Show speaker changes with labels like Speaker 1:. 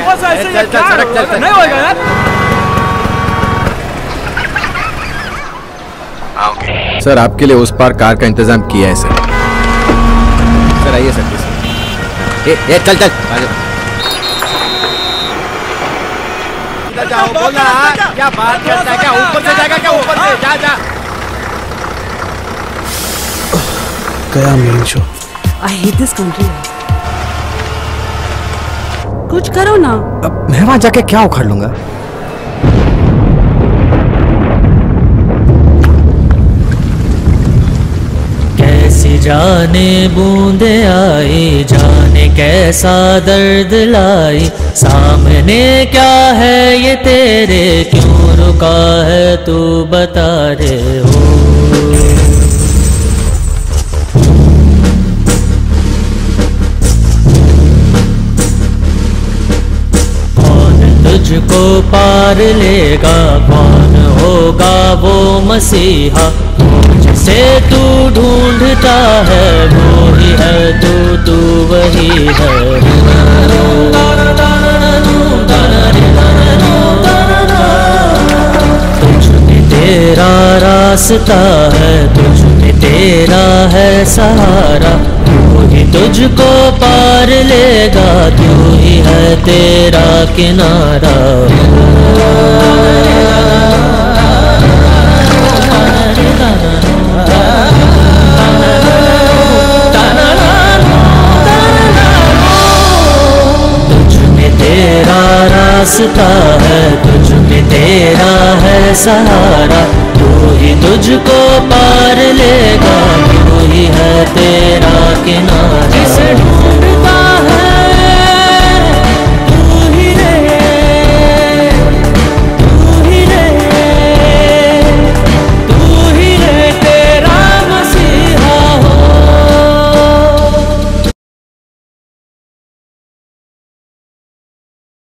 Speaker 1: ऐसे ये क्या। नहीं यार
Speaker 2: सर आपके लिए उस पार कार का इंतज़ाम किया है सर सर आइए सर प्लीज़ ए, ए चल चल. जाओ बोल रहा है क्या बात करता है? क्या ऊपर से जाएगा? क्या ऊपर से? जा जा.
Speaker 3: गया मेन शो
Speaker 4: आई हेट दिस कंट्री कुछ करो ना।
Speaker 3: अब मैं वहाँ जाके क्या उखाड़ लूँगा?
Speaker 5: कैसी जाने बूंदे आई जाने कैसा दर्द लाई सामने क्या है ये तेरे क्यों रुका है तू बता रे हो? तुझको पार लेगा कौन होगा वो मसीहा। जिसे तू ढूंढता है वो ही है तू तू वही है। तेरा रास्ता है तुझ में तेरा है सहारा। तुझको पार लेगा, तू ही है तेरा किनारा। तेरा रास्ता है, तुझ में तेरा है सहारा। तू ही तुझको पार लेगा, तू ही है तेरा किनारा